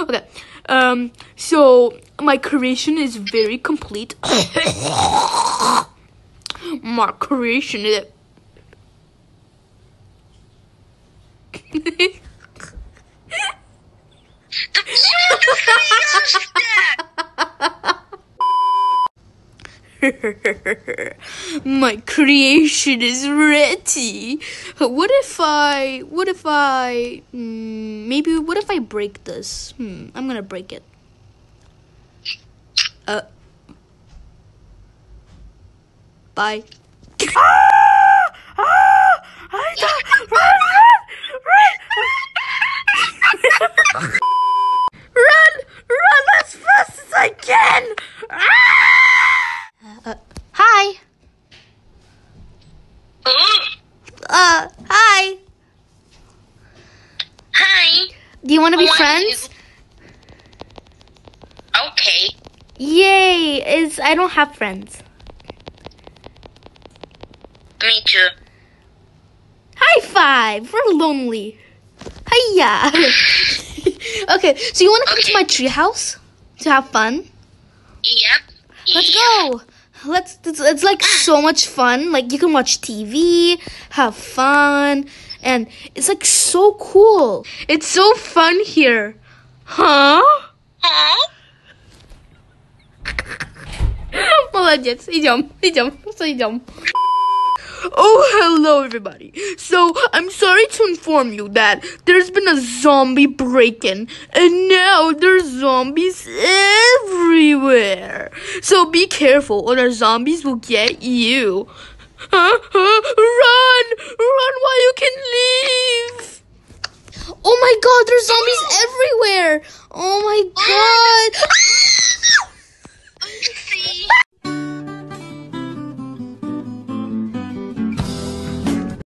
okay. Um. So my creation is very complete. my creation is. My creation is ready. What if I? What if I? Mm, maybe. What if I break this? Hmm. I'm gonna break it. Uh. Bye. Ah! Ah! I don't- run! Run! Run! run! Run as fast as I can! Ah! Uh, hi. Uh, hi. Hi. Do you want to be friends? Okay. Yay! Is I don't have friends. Me too. High five. We're lonely. Hiya. okay, so you want to come to Okay. my treehouse to have fun? Yep. Let's Yep. go Let's. It's, it's like so much fun. Like you can watch TV, have fun, and it's like so cool. It's so fun here, huh? Huh? Молодец. Идем, идем, все идем. Oh, hello everybody. So, I'm sorry to inform you that there's been a zombie break-in and now there's zombies everywhere. So be careful or the zombies will get you. Huh? Huh? Run! Run while you can leave! Oh my god, there's zombies everywhere! Oh my oh god! Ah!